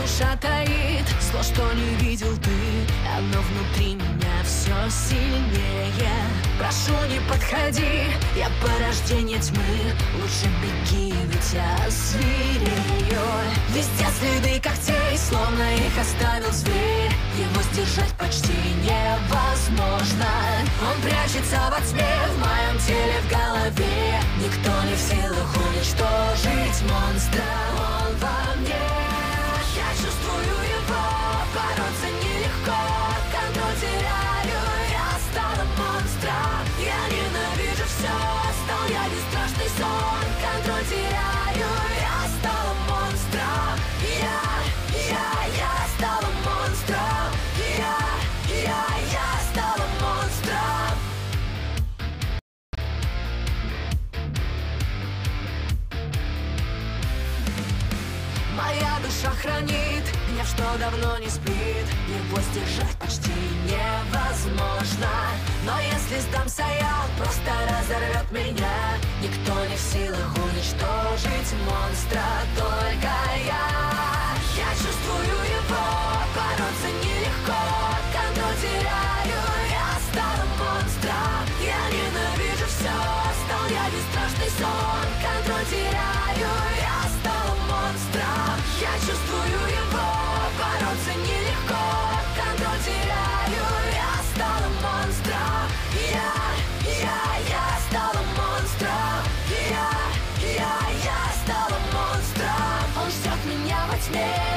душа таит. Зло, что не видел ты Оно внутри меня все сильнее. Прошу, не подходи Я порождение тьмы. Лучше беги, ведь я зверею Везде следы когтей Словно их оставил зверь. Его сдержать почти невозможно. Он прячется во тьме В моем теле, в голове Моя душа хранит. Гнев, что давно не спит? Его сдержать почти невозможно. Но если сдамся я, просто разорвет меня. Никто не в силах уничтожить монстра Yeah.